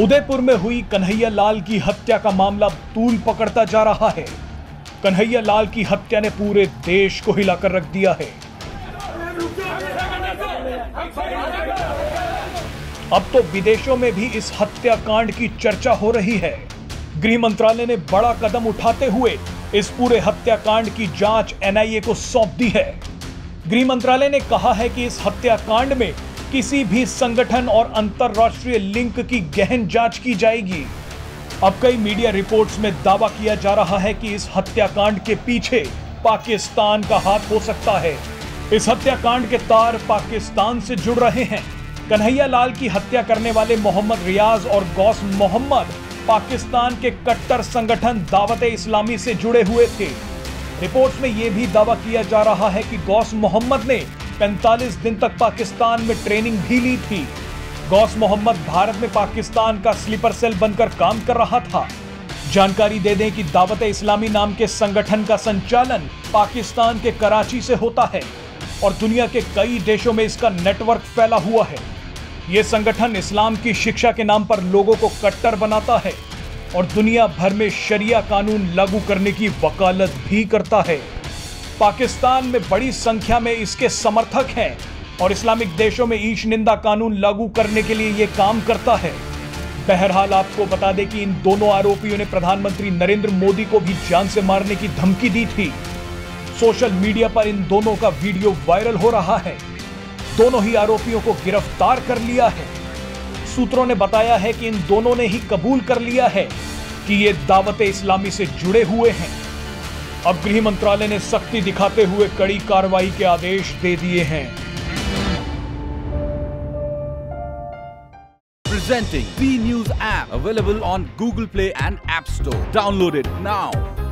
उदयपुर में हुई कन्हैया लाल की हत्या का मामला तूल पकड़ता जा रहा है। कन्हैया लाल की हत्या ने पूरे देश को हिलाकर रख दिया है। अब तो विदेशों में भी इस हत्याकांड की चर्चा हो रही है। गृह मंत्रालय ने बड़ा कदम उठाते हुए इस पूरे हत्याकांड की जाँच एनआईए को सौंप दी है। गृह मंत्रालय ने कहा है कि इस हत्याकांड में किसी भी संगठन और अंतरराष्ट्रीय लिंक की गहन जाँच की जाएगी। अब कई मीडिया रिपोर्ट्स में दावा किया जा रहा है कि इस हत्याकांड के पीछे पाकिस्तान का हाथ हो सकता है। इस हत्याकांड के तार पाकिस्तान से जुड़ रहे हैं। कन्हैया लाल की हत्या करने वाले मोहम्मद रियाज और गौस मोहम्मद पाकिस्तान के कट्टर संगठन दावत इस्लामी से जुड़े हुए थे। रिपोर्ट्स में यह भी दावा किया जा रहा है कि गौस मोहम्मद ने 45 दिन तक पाकिस्तान में ट्रेनिंग भी ली थी। गौस मोहम्मद भारत में पाकिस्तान का स्लीपर सेल बनकर काम कर रहा था। जानकारी दे दें कि दावत इस्लामी नाम के संगठन का संचालन पाकिस्तान के कराची से होता है और दुनिया के कई देशों में इसका नेटवर्क फैला हुआ है। यह संगठन इस्लाम की शिक्षा के नाम पर लोगों को कट्टर बनाता है और दुनिया भर में शरिया कानून लागू करने की वकालत भी करता है। पाकिस्तान में बड़ी संख्या में इसके समर्थक हैं और इस्लामिक देशों में ईश निंदा कानून लागू करने के लिए यह काम करता है। बहरहाल आपको बता दें कि इन दोनों आरोपियों ने प्रधानमंत्री नरेंद्र मोदी को भी जान से मारने की धमकी दी थी। सोशल मीडिया पर इन दोनों का वीडियो वायरल हो रहा है। दोनों ही आरोपियों को गिरफ़्तार कर लिया है। सूत्रों ने बताया है कि इन दोनों ने ही कबूल कर लिया है कि ये दावत इस्लामी से जुड़े हुए हैं। अब गृह मंत्रालय ने सख्ती दिखाते हुए कड़ी कार्रवाई के आदेश दे दिए हैं। Presenting B news app available on Google Play and app store downloaded now